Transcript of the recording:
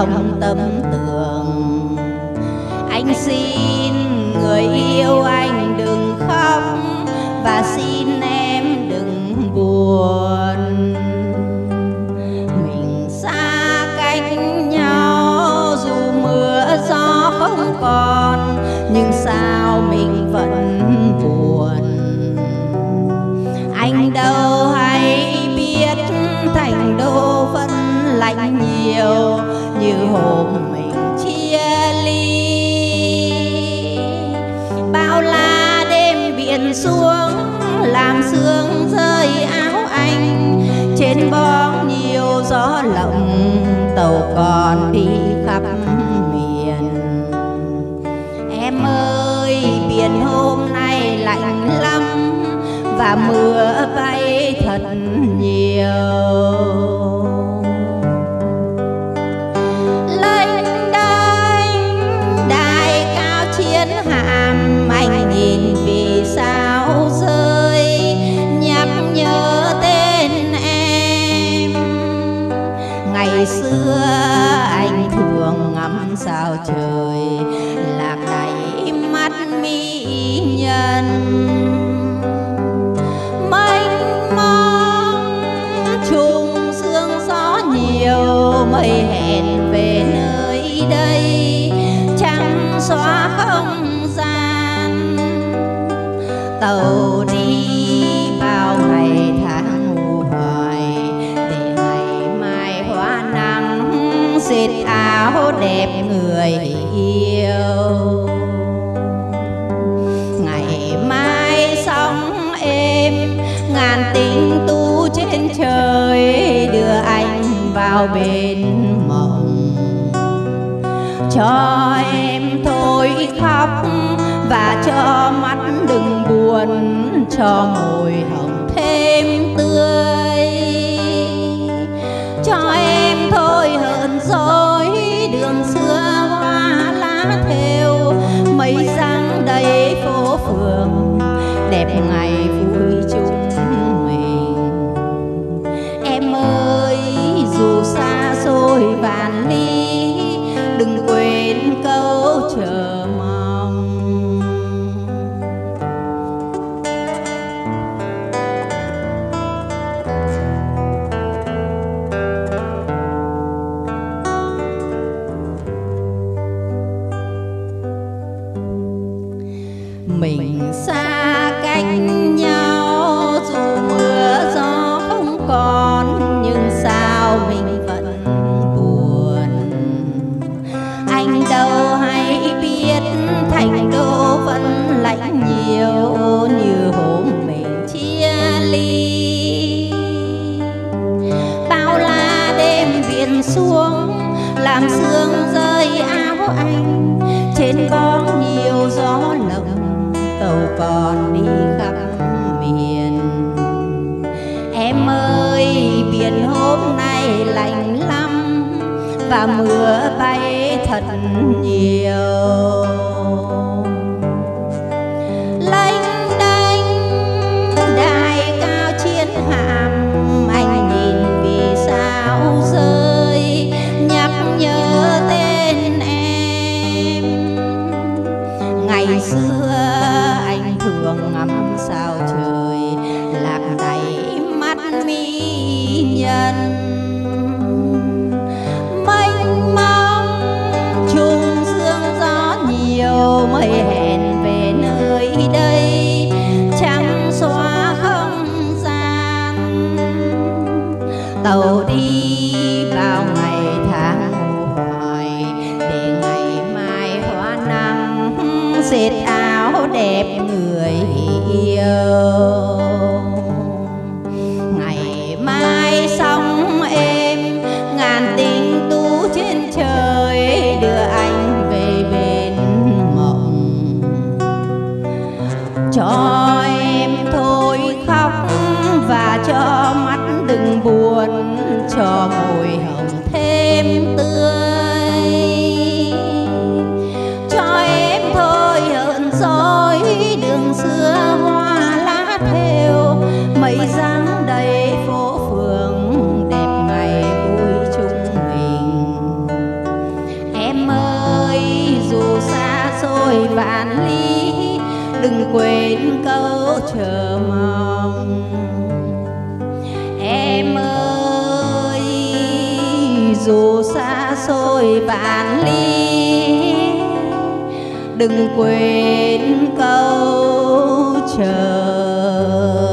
thông tâm tưởng. Anh xin người yêu anh đừng khóc và xin em đừng buồn. Mình xa cách nhau dù mưa gió không còn, nhưng sao mình vẫn buồn? Anh đâu hay biết thành đô phân lạnh nhiều như hôm mình chia ly. Bao la đêm biển xuống, làm sương rơi áo anh. Trên bóng nhiều gió lộng, tàu còn đi khắp miền. Em ơi, biển hôm nay lạnh lắm, và mưa bay trời, lạc đầy mắt mỹ nhân. Mênh mông trùng sương gió nhiều, mây hẹn về nơi đây trăng xóa không gian. Tàu đẹp người yêu. Ngày mai sóng êm, ngàn tinh tu trên trời, đưa anh vào bên mộng. Cho em thôi khóc và cho mắt đừng buồn, cho môi hồng thêm tươi. Và mưa bay thật nhiều lanh đanh đài cao chiến hạm, anh nhìn vì sao rơi, nhắc nhớ tên em ngày xưa anh thường ngắm sao trời, lạc đầy mắt mi. Tàu đi bao ngày tháng hoài để ngày mai hoa nắng dệt áo đẹp người yêu. Những câu chờ mong. Em ơi, dù xa xôi vạn ly, đừng quên câu chờ